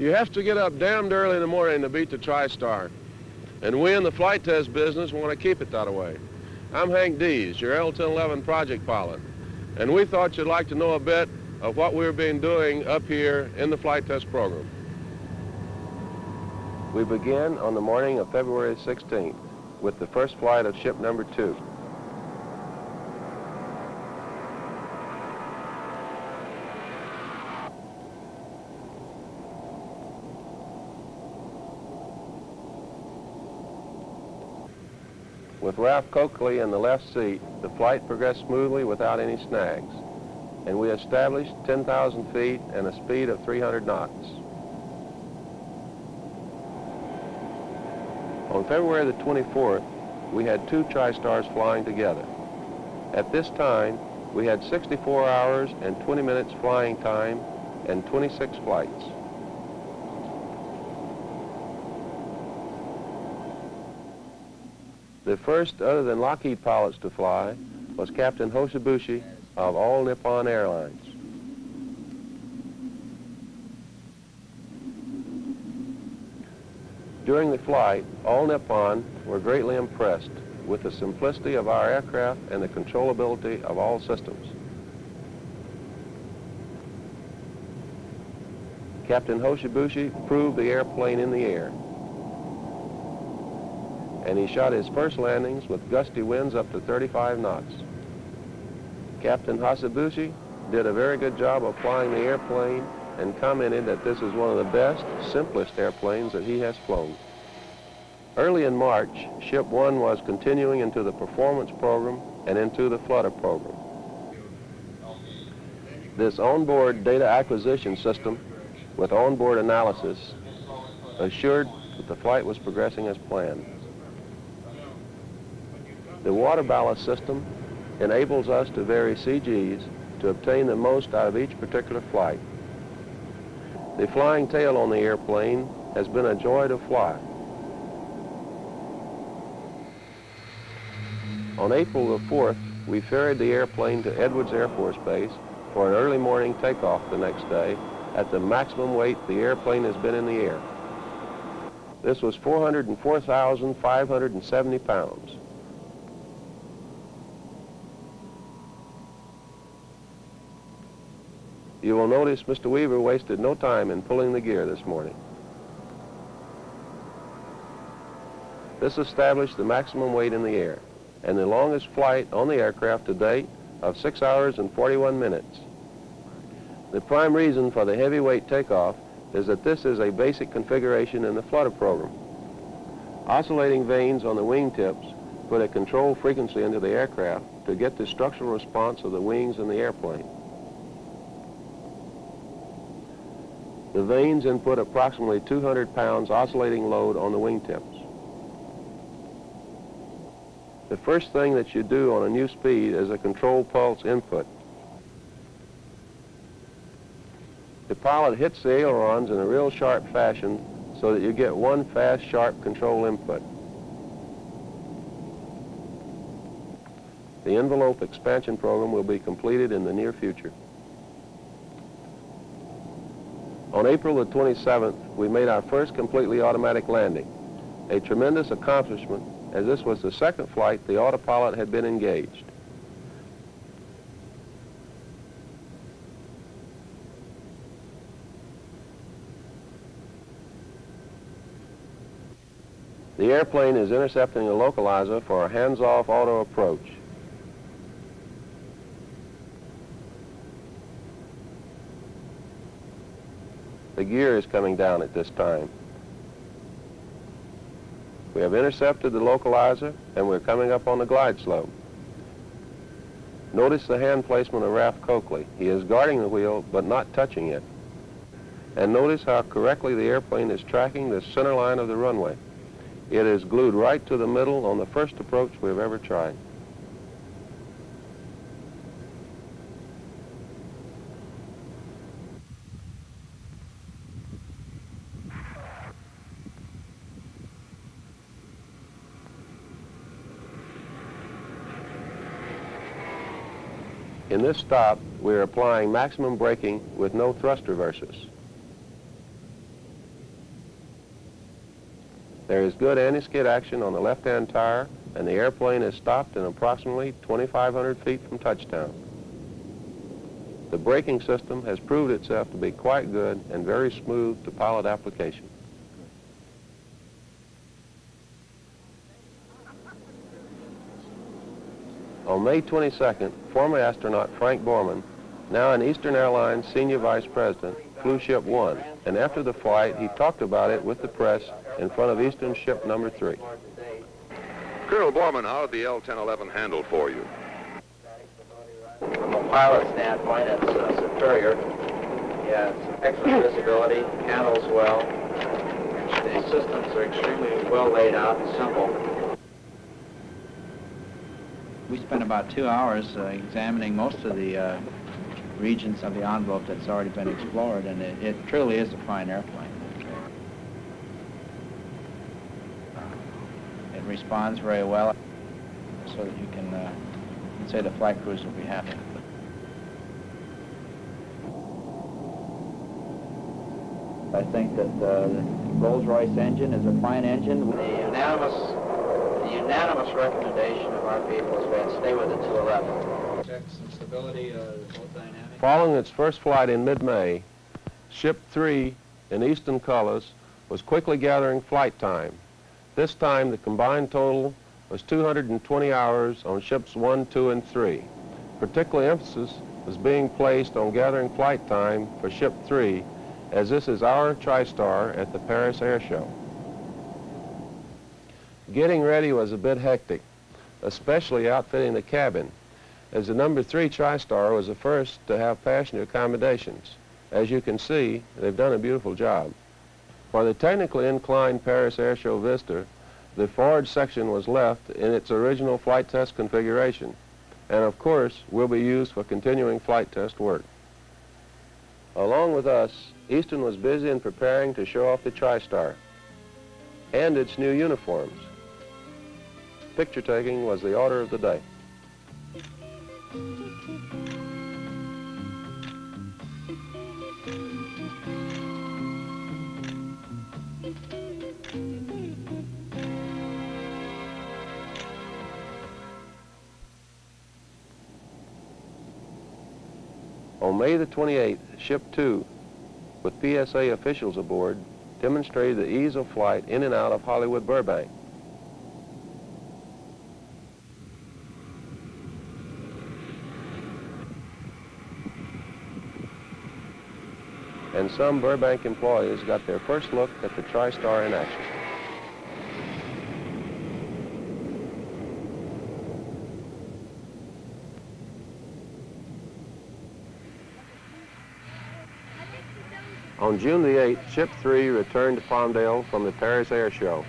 You have to get up damned early in the morning to beat the TriStar. And we in the flight test business want to keep it that way. I'm Hank Dees, your L-1011 project pilot. And we thought you'd like to know a bit of what we've been doing up here in the flight test program. We begin on the morning of February 16th with the first flight of ship number two. With Ralph Coakley in the left seat, the flight progressed smoothly without any snags, and we established 10,000 feet and a speed of 300 knots. On February the 24th, we had two TriStars flying together. At this time, we had 64 hours and 20 minutes flying time and 26 flights. The first other than Lockheed pilots to fly was Captain Hoshibushi of All Nippon Airlines. During the flight, All Nippon were greatly impressed with the simplicity of our aircraft and the controllability of all systems. Captain Hoshibushi proved the airplane in the air and he shot his first landings with gusty winds up to 35 knots. Captain Hoshibushi did a very good job of flying the airplane and commented that this is one of the best, simplest airplanes that he has flown. Early in March, Ship 1 was continuing into the performance program and into the flutter program. This onboard data acquisition system with onboard analysis assured that the flight was progressing as planned. The water ballast system enables us to vary CGs to obtain the most out of each particular flight. The flying tail on the airplane has been a joy to fly. On April the 4th, we ferried the airplane to Edwards Air Force Base for an early morning takeoff the next day at the maximum weight the airplane has been in the air. This was 404,570 pounds. You will notice Mr. Weaver wasted no time in pulling the gear this morning. This established the maximum weight in the air and the longest flight on the aircraft to date of 6 hours and 41 minutes. The prime reason for the heavyweight takeoff is that this is a basic configuration in the flutter program. Oscillating vanes on the wingtips put a control frequency into the aircraft to get the structural response of the wings in the airplane. The vanes input approximately 200 pounds oscillating load on the wingtips. The first thing that you do on a new speed is a control pulse input. The pilot hits the ailerons in a real sharp fashion so that you get one fast, sharp control input. The envelope expansion program will be completed in the near future. On April the 27th, we made our first completely automatic landing, a tremendous accomplishment as this was the second flight the autopilot had been engaged. The airplane is intercepting a localizer for a hands-off auto approach. The gear is coming down at this time. We have intercepted the localizer and we're coming up on the glide slope. Notice the hand placement of Ralph Coakley. He is guarding the wheel but not touching it. And notice how correctly the airplane is tracking the center line of the runway. It is glued right to the middle on the first approach we've ever tried. In this stop, we are applying maximum braking with no thrust reverses. There is good anti-skid action on the left-hand tire, and the airplane is stopped in approximately 2,500 feet from touchdown. The braking system has proved itself to be quite good and very smooth to pilot application. On May 22nd, former astronaut Frank Borman, now an Eastern Airlines senior vice president, flew Ship 1, and after the flight, he talked about it with the press in front of Eastern Ship number 3. Colonel Borman, how did the L-1011 handle for you? From a pilot standpoint, it's uh, superior. Yeah, it's excellent visibility, handles well. The systems are extremely well laid out and simple. We spent about two hours uh, examining most of the uh, regions of the envelope that's already been explored, and it, it truly is a fine airplane. It responds very well, so that you can, uh, you can say the flight crews will be happy. I think that uh, the Rolls-Royce engine is a fine engine. The unanimous, unanimous recommendation of our people has been stay with the 211. Checks and stability, uh, both dynamic. Following its first flight in mid-May, Ship 3 in Eastern colors was quickly gathering flight time. This time the combined total was 220 hours on ships 1, 2, and 3. Particular emphasis was being placed on gathering flight time for Ship 3 as this is our TriStar at the Paris Air Show. Getting ready was a bit hectic, especially outfitting the cabin, as the number 3 TriStar was the first to have passenger accommodations. As you can see, they've done a beautiful job. For the technically inclined Paris Air Show visitor, the forward section was left in its original flight test configuration, and of course will be used for continuing flight test work. Along with us, Eastern was busy in preparing to show off the TriStar and its new uniforms. Picture taking was the order of the day. On May the 28th, Ship 2, with PSA officials aboard, demonstrated the ease of flight in and out of Hollywood Burbank. And some Burbank employees got their first look at the TriStar in action. On June the 8th, Ship 3 returned to Palmdale from the Paris Air Show.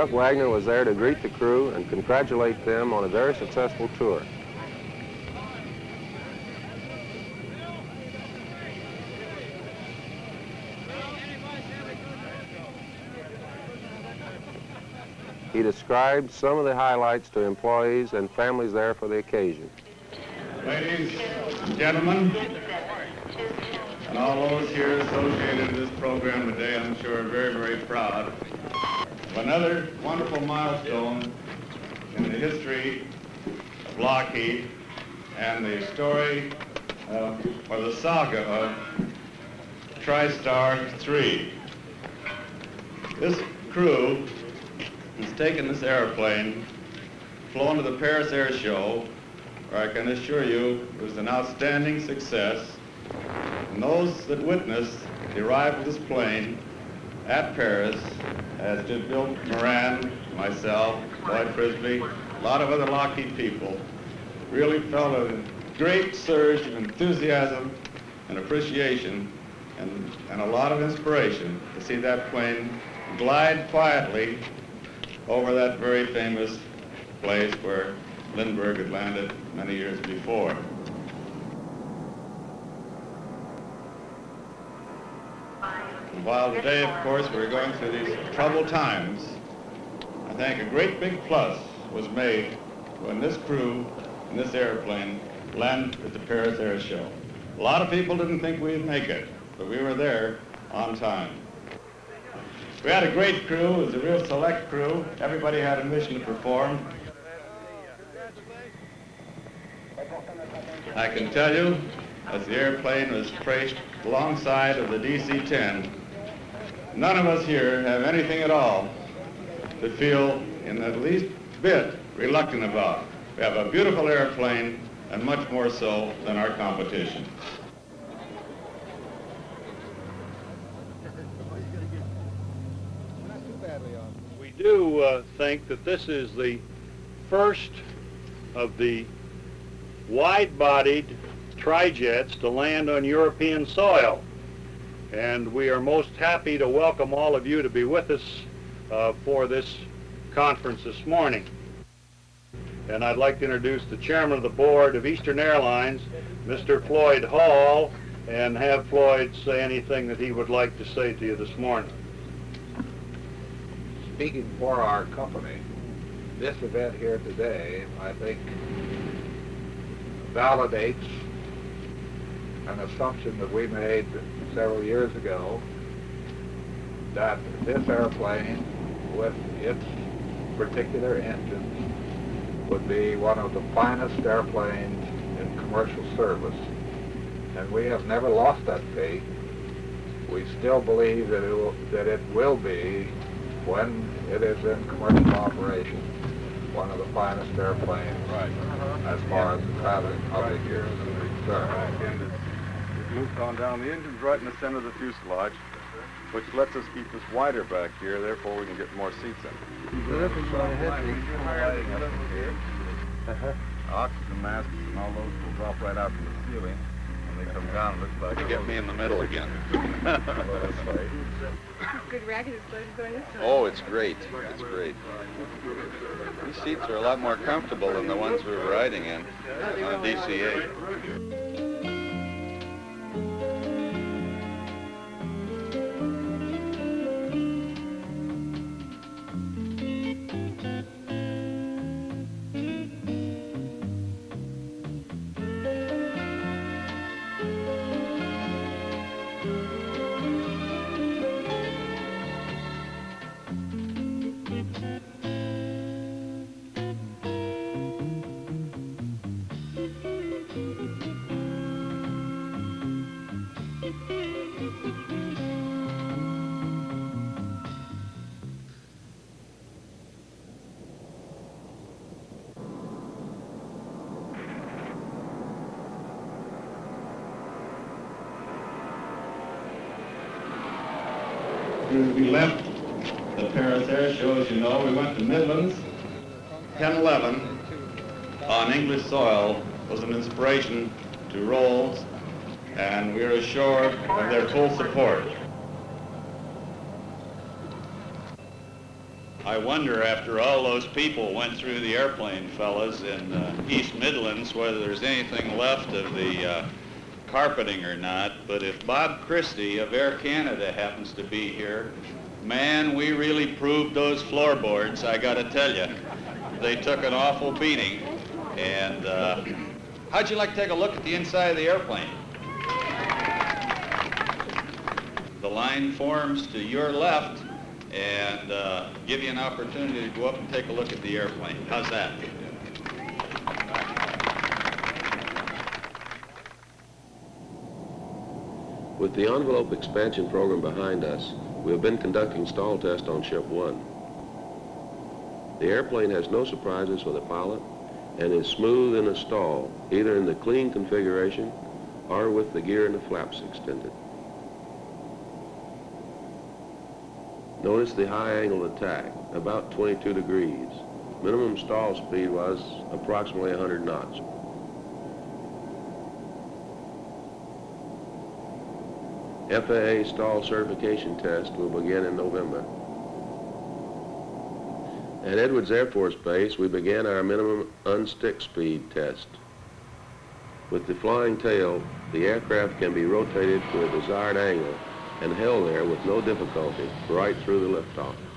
Chuck Wagner was there to greet the crew and congratulate them on a very successful tour. He described some of the highlights to employees and families there for the occasion. Ladies and gentlemen, and all those here associated with this program today, I'm sure are very, very proud another wonderful milestone in the history of Lockheed and the story uh, or the saga of TriStar 3. This crew has taken this airplane, flown to the Paris Air Show, where I can assure you it was an outstanding success. And those that witnessed the arrival of this plane at Paris, as did Bill Moran, myself, Lloyd Frisbee, a lot of other Lockheed people, really felt a great surge of enthusiasm and appreciation and, and a lot of inspiration to see that plane glide quietly over that very famous place where Lindbergh had landed many years before. And while today, of course, we're going through these troubled times, I think a great big plus was made when this crew and this airplane landed at the Paris Air Show. A lot of people didn't think we'd make it, but we were there on time. We had a great crew. It was a real select crew. Everybody had a mission to perform. I can tell you, as the airplane was traced alongside of the DC-10, none of us here have anything at all to feel in the least bit reluctant about. We have a beautiful airplane, and much more so than our competition. We do uh, think that this is the first of the wide-bodied trijets to land on European soil. And we are most happy to welcome all of you to be with us uh, for this conference this morning. And I'd like to introduce the chairman of the board of Eastern Airlines, Mr. Floyd Hall, and have Floyd say anything that he would like to say to you this morning. Speaking for our company, this event here today, I think, validates an assumption that we made several years ago that this airplane with its particular engines would be one of the finest airplanes in commercial service. And we have never lost that faith. We still believe that it will, that it will be, when it is in commercial operation, one of the finest airplanes Right. as far as the traveling public here is concerned. It moves on down. The engine's right in the center of the fuselage, which lets us keep this wider back here, therefore we can get more seats in. Uh-huh. Oxygen masks and all those will drop right out from the ceiling. When they come down, it looks like... You get me in the middle again. Good racket is going this time. Oh, it's great. It's great. These seats are a lot more comfortable than the ones we were riding in on DC-8. We left the Paris Air Show, as you know. We went to Midlands. 1011 on English soil was an inspiration to Rolls, and we are assured of their full support. I wonder, after all those people went through the airplane, fellas, in uh, East Midlands, whether there's anything left of the uh, carpeting or not. But if Bob Christie of Air Canada happens to be here, man, we really proved those floorboards, I got to tell you. They took an awful beating. And uh, how'd you like to take a look at the inside of the airplane? The line forms to your left and uh, give you an opportunity to go up and take a look at the airplane. How's that? With the envelope expansion program behind us, we have been conducting stall tests on Ship 1. The airplane has no surprises for the pilot and is smooth in a stall, either in the clean configuration or with the gear and the flaps extended. Notice the high angle attack, about 22 degrees. Minimum stall speed was approximately 100 knots. FAA stall certification test will begin in November. At Edwards Air Force Base, we began our minimum unstick speed test. With the flying tail, the aircraft can be rotated to a desired angle and held there with no difficulty right through the liftoff.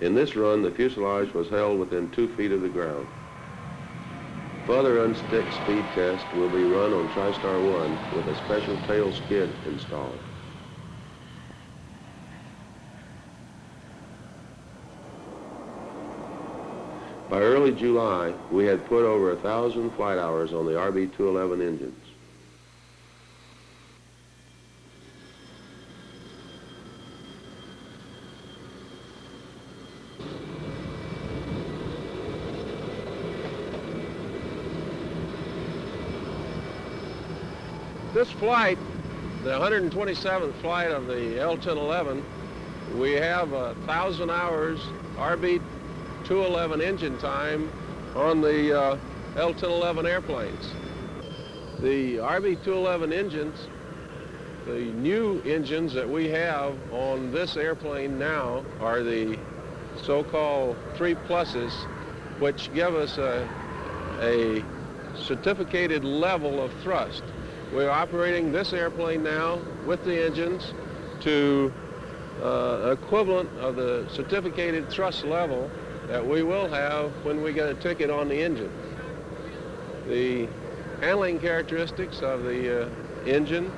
In this run, the fuselage was held within two feet of the ground. Further unstick speed test will be run on TriStar 1 with a special tail skid installed. By early July, we had put over a thousand flight hours on the RB-211 engines. This flight, the 127th flight of the L-1011, we have a thousand hours RB 211 engine time on the uh, L-1011 airplanes. The RB-211 engines, the new engines that we have on this airplane now are the so-called three pluses, which give us a, a certificated level of thrust. We're operating this airplane now with the engines to uh, equivalent of the certificated thrust level that we will have when we get a ticket on the engine. The handling characteristics of the uh, engine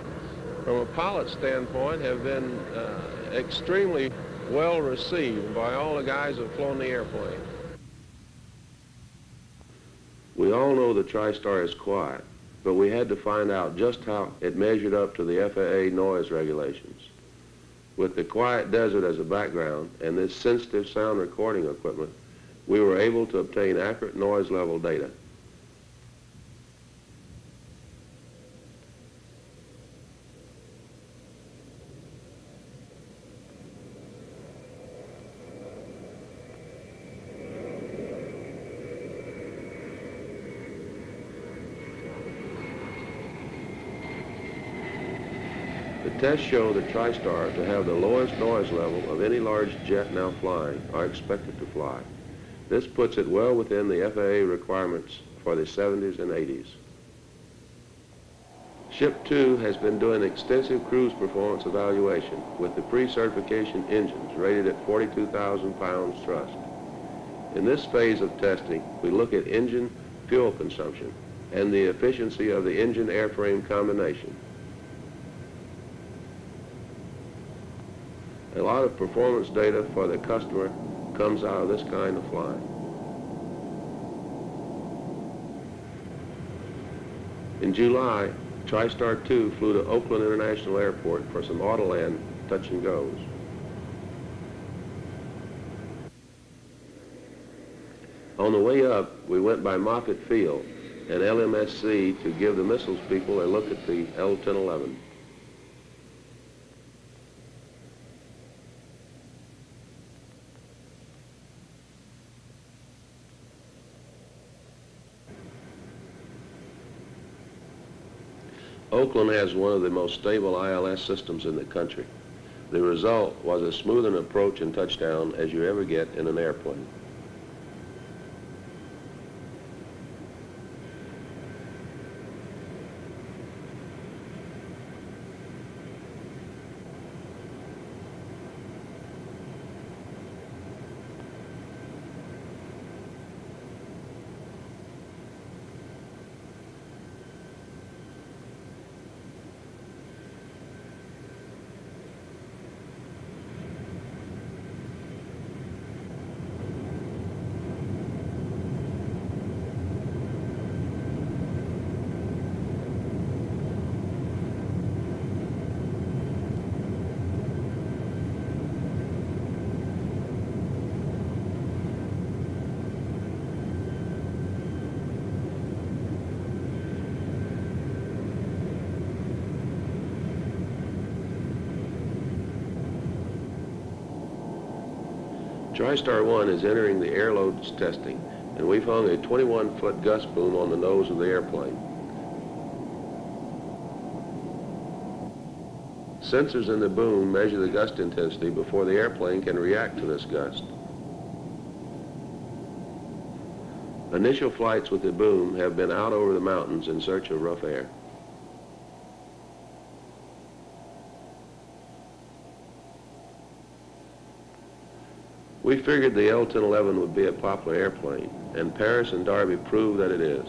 from a pilot standpoint have been uh, extremely well received by all the guys who have flown the airplane. We all know the TriStar is quiet, but we had to find out just how it measured up to the FAA noise regulations. With the quiet desert as a background and this sensitive sound recording equipment, we were able to obtain accurate noise level data. The tests show the TriStar to have the lowest noise level of any large jet now flying or expected to fly. This puts it well within the FAA requirements for the 70s and 80s. Ship 2 has been doing extensive cruise performance evaluation with the pre-certification engines rated at 42,000 pounds thrust. In this phase of testing, we look at engine fuel consumption and the efficiency of the engine airframe combination. A lot of performance data for the customer comes out of this kind of flying. In July, TriStar 2 flew to Oakland International Airport for some Autoland touch and goes. On the way up, we went by Moffett Field and LMSC to give the missiles people a look at the L-1011. Oakland has one of the most stable ILS systems in the country. The result was as smooth an approach and touchdown as you ever get in an airplane. TriStar 1 is entering the air loads testing, and we've hung a 21-foot gust boom on the nose of the airplane. Sensors in the boom measure the gust intensity before the airplane can react to this gust. Initial flights with the boom have been out over the mountains in search of rough air. We figured the L-1011 would be a popular airplane, and Paris and Derby proved that it is.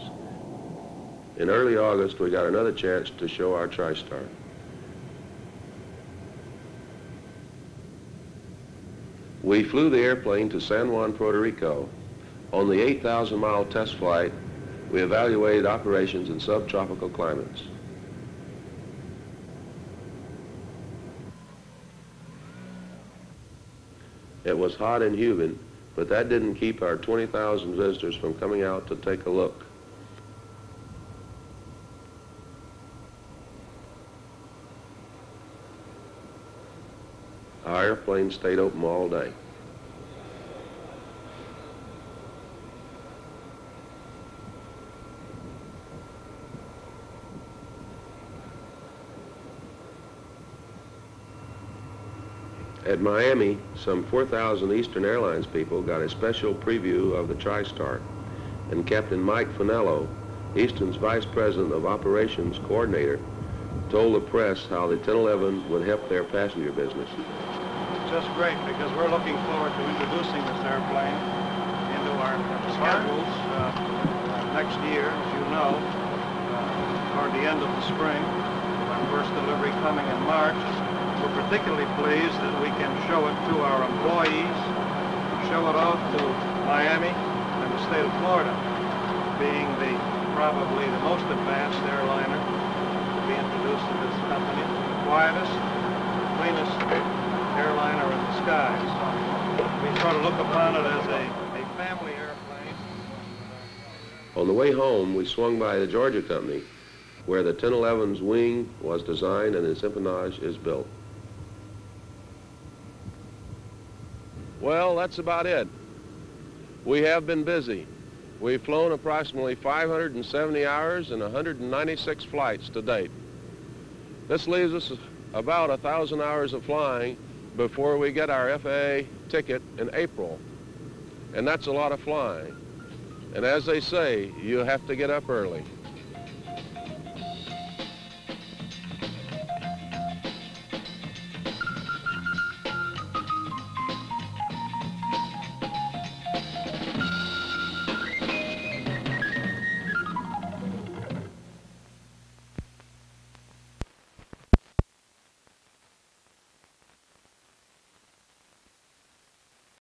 In early August, we got another chance to show our TriStar. We flew the airplane to San Juan, Puerto Rico. On the 8,000 mile test flight, we evaluated operations in subtropical climates. It was hot and humid, but that didn't keep our 20,000 visitors from coming out to take a look. Our airplane stayed open all day. At Miami, some 4,000 Eastern Airlines people got a special preview of the TriStar, and Captain Mike Finello, Eastern's Vice President of Operations Coordinator, told the press how the 1011 would help their passenger business. Just great, because we're looking forward to introducing this airplane into our schedules uh, next year, as you know, uh, toward the end of the spring, our first delivery coming in March. We're particularly pleased that we can show it to our employees, show it off to Miami and the state of Florida, being the probably the most advanced airliner to be introduced to this company, the quietest, cleanest airliner in the skies. We sort of look upon it as a, a family airplane. On the way home, we swung by the Georgia Company, where the 1011's wing was designed and its empennage is built. Well, that's about it. We have been busy. We've flown approximately 570 hours and 196 flights to date. This leaves us about a thousand hours of flying before we get our FAA ticket in April. And that's a lot of flying. And as they say, you have to get up early.